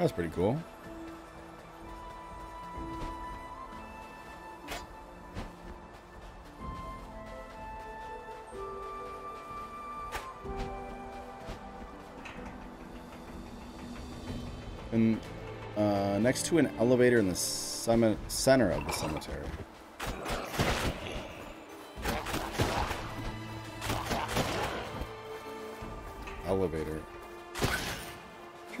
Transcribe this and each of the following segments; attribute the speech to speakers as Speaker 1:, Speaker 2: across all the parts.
Speaker 1: That's pretty cool. And uh, next to an elevator in the center of the cemetery. Elevator.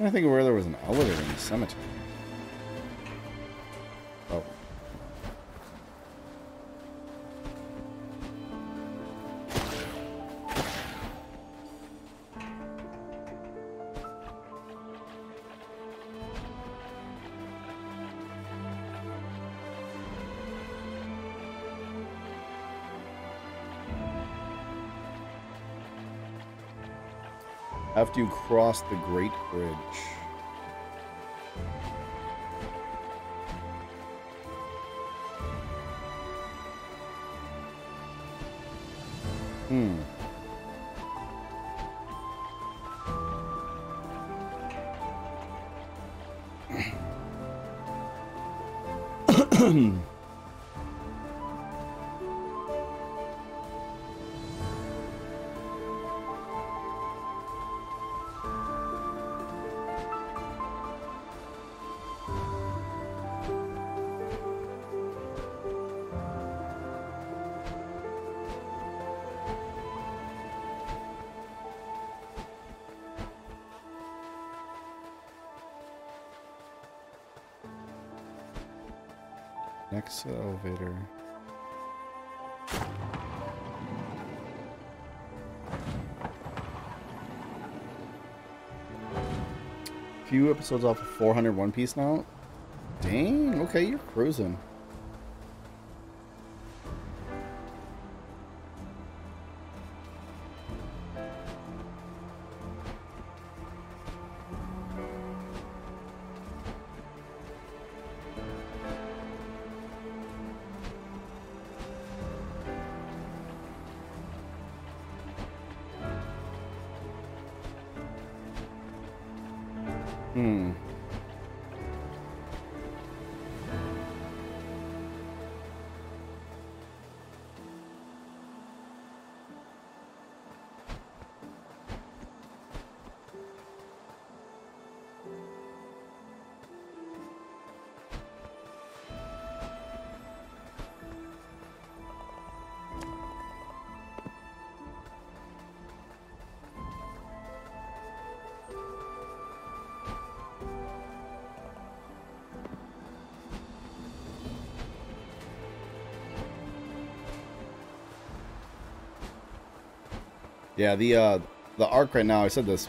Speaker 1: To think where there was an elevator in the cemetery. After you cross the Great Bridge. Next elevator. Few episodes off of 400 One Piece now. Dang, okay, you're cruising. Hmm. Yeah, the uh, the arc right now. I said this,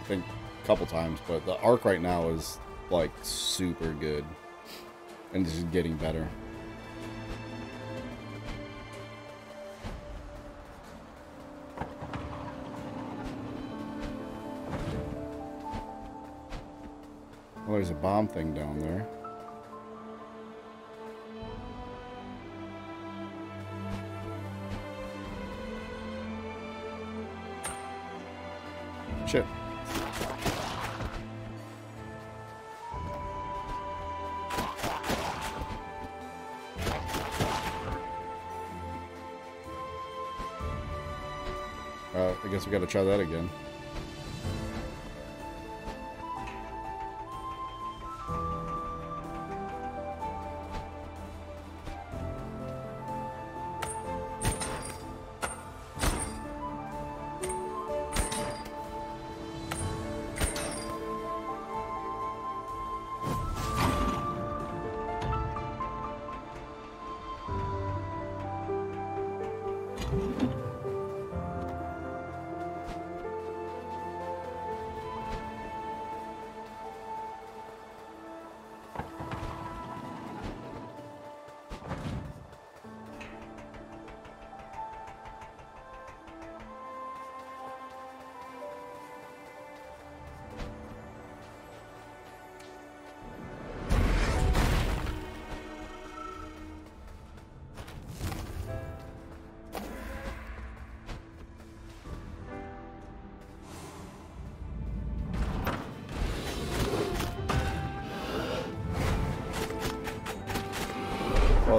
Speaker 1: I think, a couple times, but the arc right now is like super good, and just getting better. Oh, there's a bomb thing down there. Uh, I guess we gotta try that again.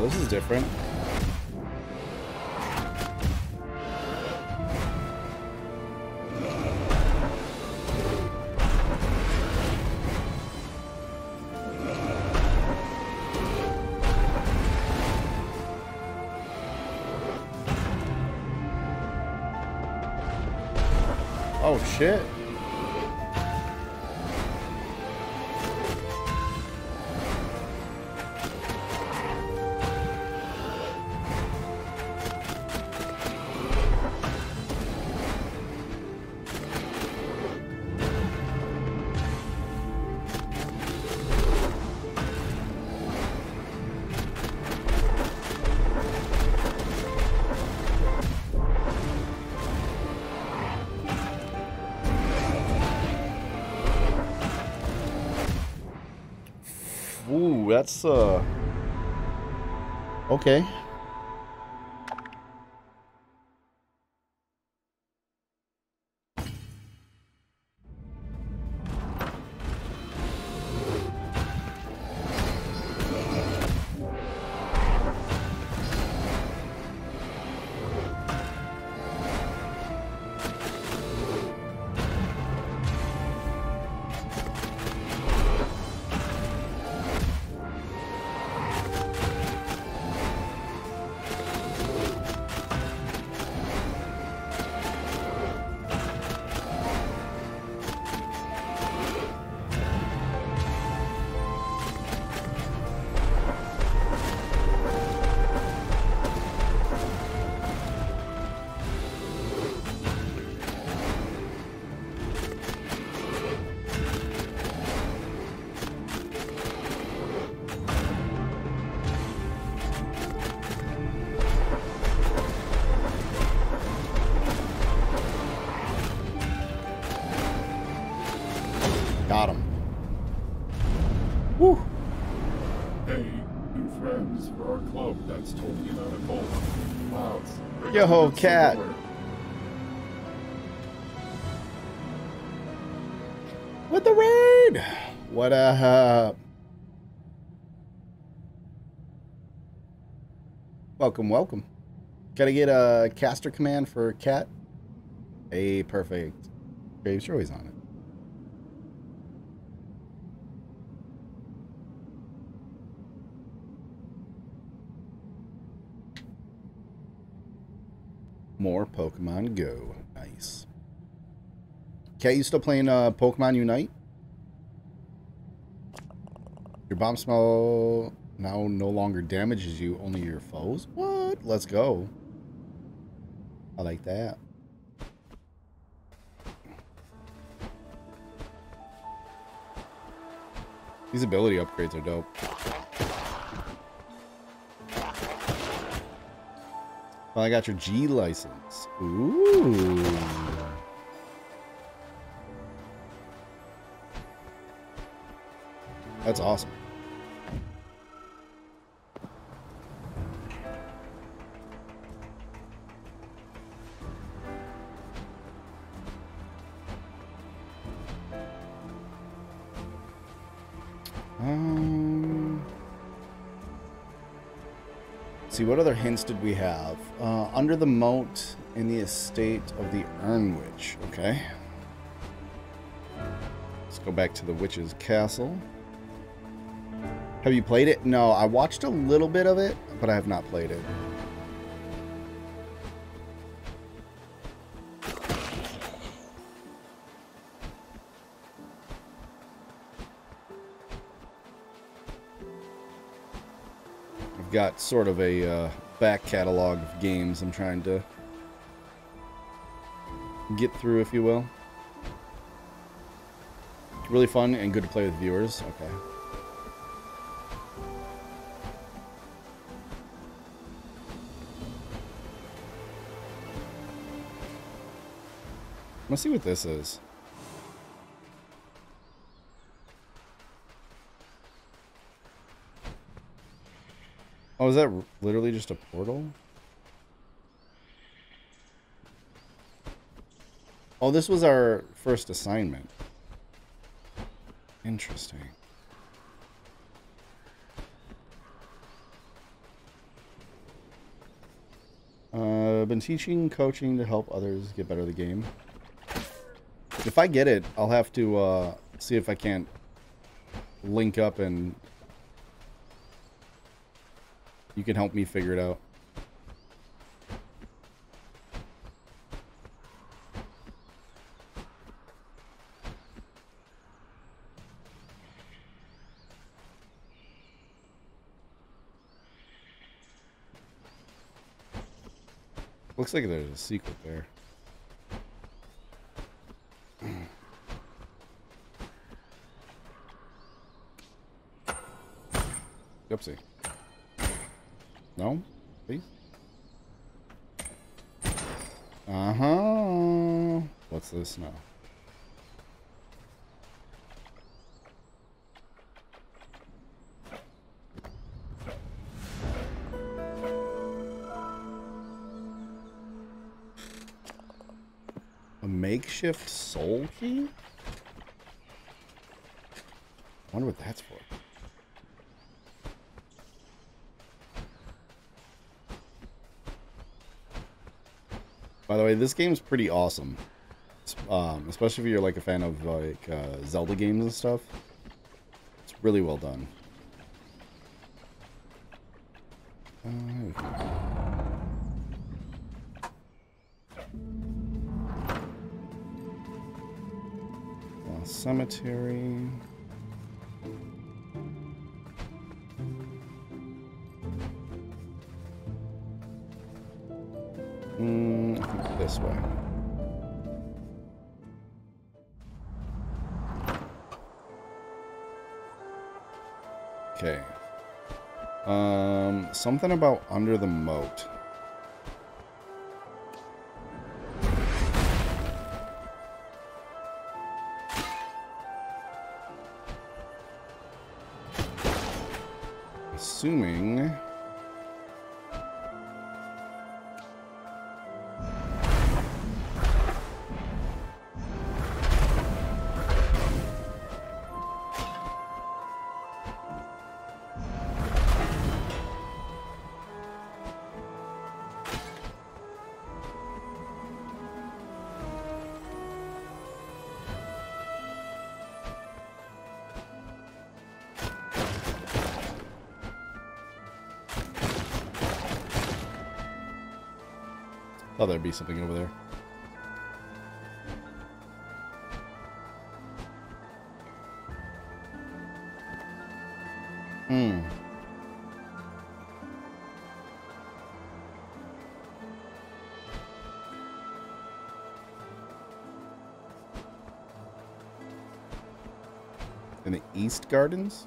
Speaker 1: This is different. That's uh okay. Yo, cat. With the raid. What up? Welcome, welcome. Gotta get a caster command for cat. Hey, perfect. Graves, you're always on it. More Pokemon Go. Nice. Cat, you still playing uh, Pokemon Unite? Your bomb smell now no longer damages you, only your foes? What? Let's go. I like that. These ability upgrades are dope. I got your G license. Ooh. That's awesome. What other hints did we have? Uh, under the moat in the estate of the Urn Witch. Okay. Let's go back to the witch's castle. Have you played it? No, I watched a little bit of it, but I have not played it. I've got sort of a uh, back catalog of games I'm trying to get through, if you will. Really fun and good to play with viewers. Okay. Let's see what this is. Oh, is that literally just a portal? Oh, this was our first assignment. Interesting. Uh, I've been teaching, coaching to help others get better at the game. If I get it, I'll have to uh, see if I can't link up and you can help me figure it out. Looks like there's a secret there. Oopsie. No? Please? Uh-huh. What's this now? A makeshift soul key? I wonder what that's for. By the way, this game's pretty awesome. Um, especially if you're like a fan of like uh, Zelda games and stuff. It's really well done. Uh, uh, cemetery. This way. Okay. Um, something about under the moat. Thought there'd be something over there. Hmm. In the East Gardens?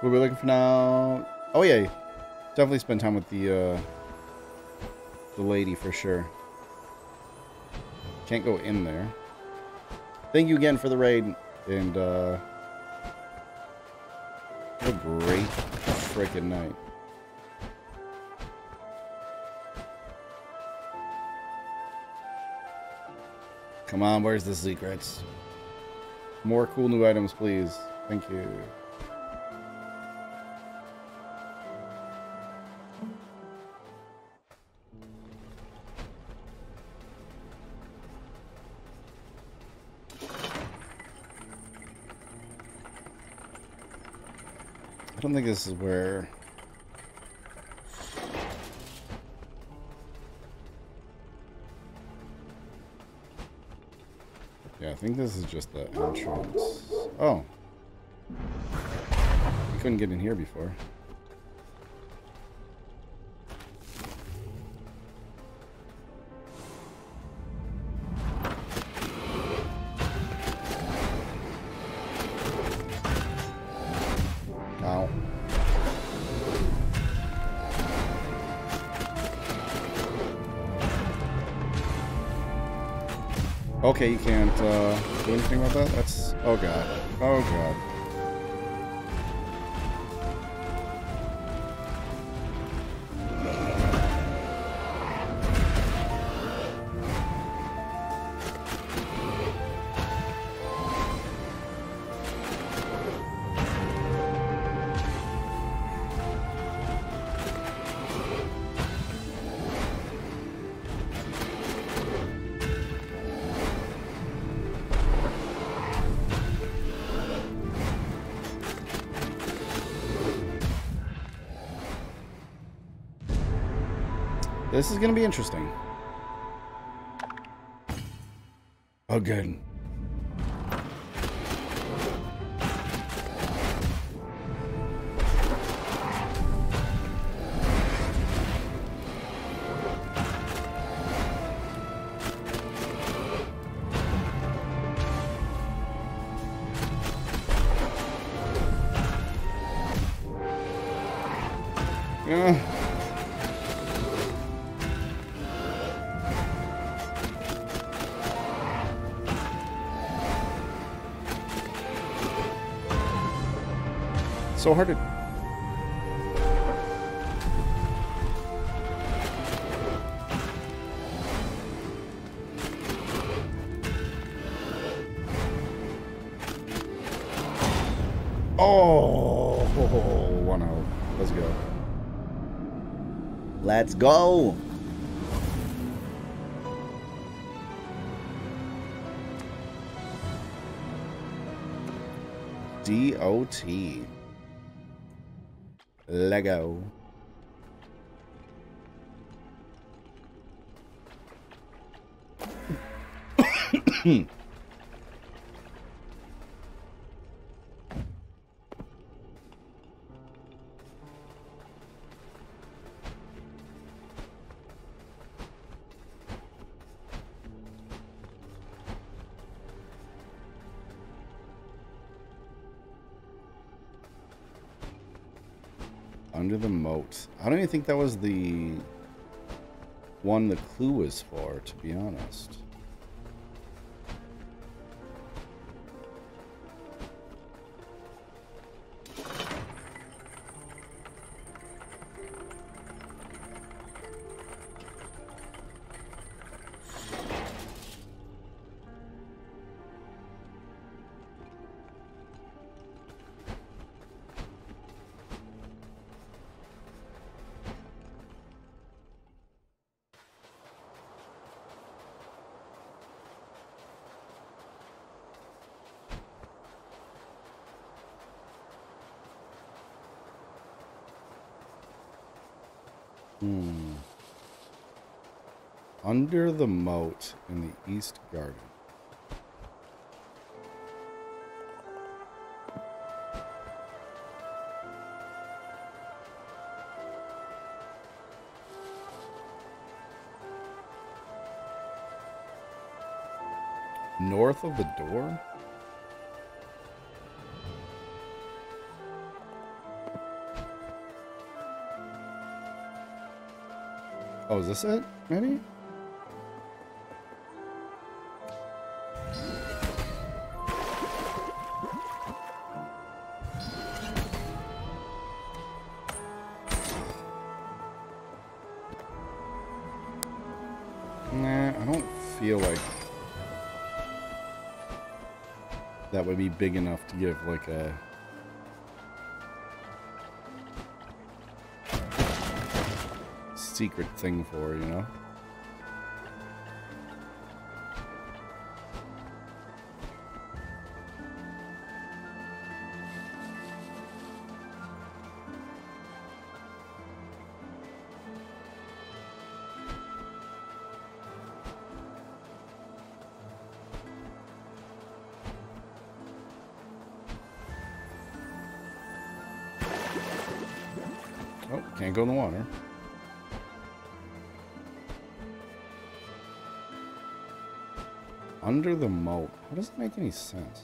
Speaker 1: What are we looking for now? Oh yeah, definitely spend time with the uh, the lady for sure. Can't go in there. Thank you again for the raid, and uh, have a great freaking night. Come on, where's the secrets? More cool new items, please. Thank you. I don't think this is where... Yeah, I think this is just the entrance. Oh. We couldn't get in here before. Okay, you can't uh, do anything about that? That's... Oh god. Oh god. This is gonna be interesting. Oh, good. Yeah. So hard to. Oh, 1 0. Let's go. Let's go. DOT. Lego. Under think that was the one the clue was for, to be honest. Hmm. Under the moat in the east garden. North of the door? Oh, is this it? Maybe? Nah, I don't feel like that would be big enough to give like a secret thing for, you know? Oh, can't go in the water. Under the moat. How does that make any sense?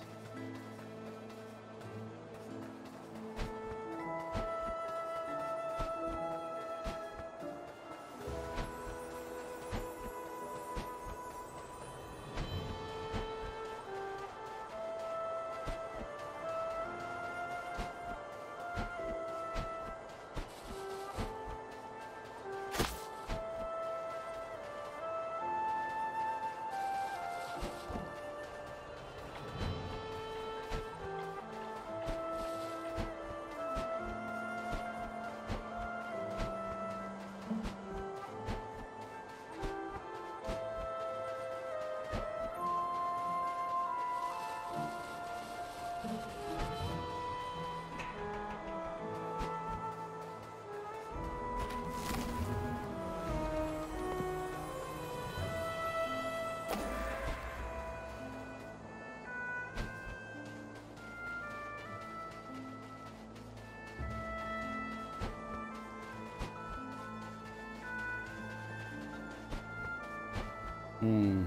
Speaker 1: Hmm.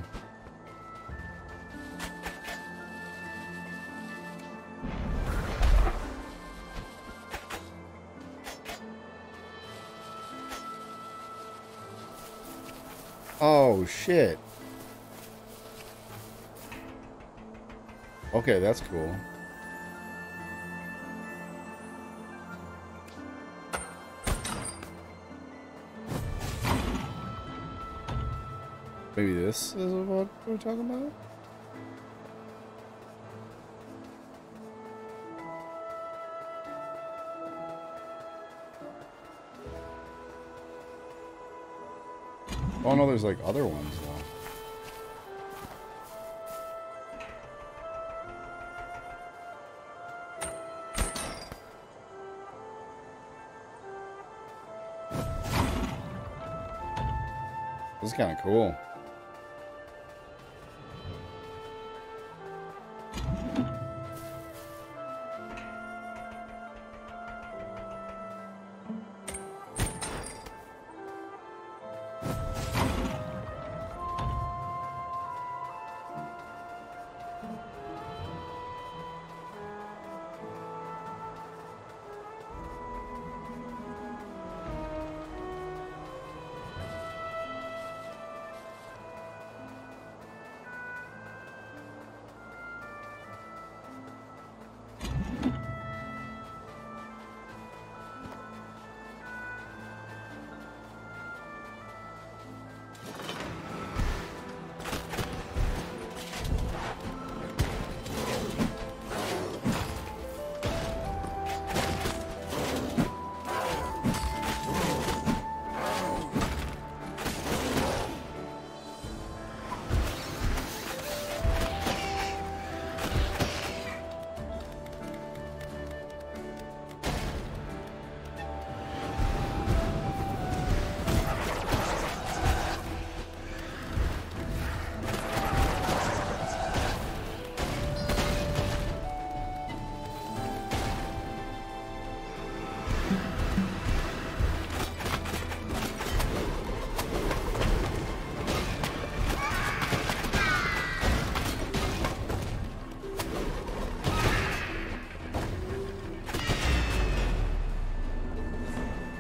Speaker 1: Oh, shit. Okay, that's cool. Maybe this is what we're talking about? Oh no, there's like other ones though. This is kind of cool.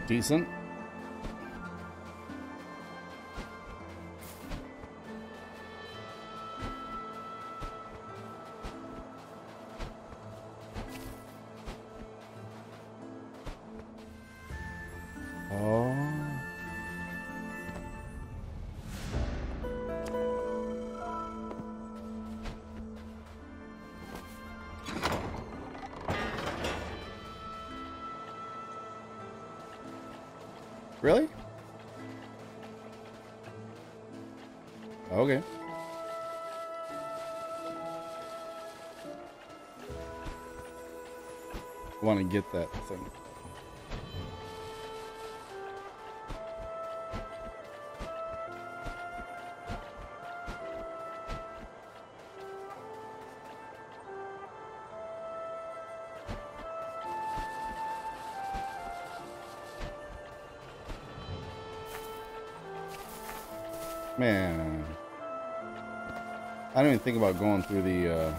Speaker 1: Decent. Really? Okay. Want to get that thing. Man. I don't even think about going through the uh,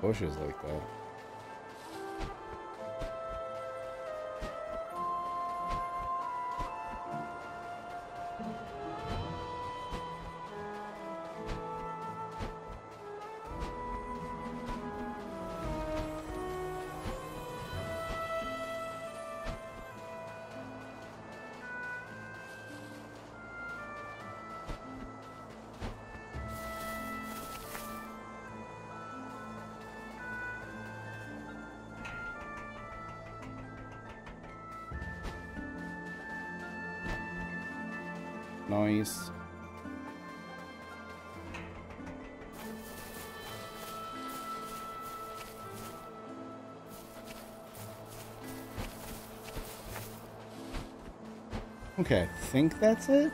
Speaker 1: bushes like that. Okay, I think that's it.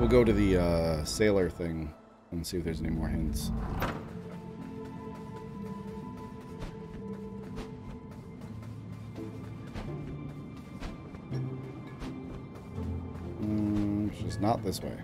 Speaker 1: We'll go to the uh, sailor thing and see if there's any more hints. Mm, just not this way.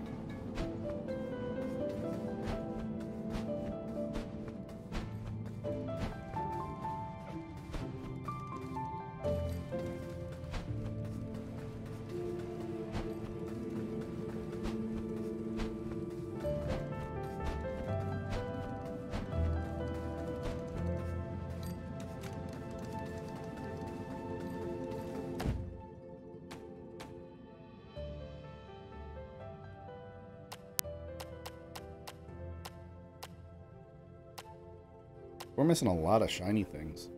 Speaker 1: We're missing a lot of shiny things.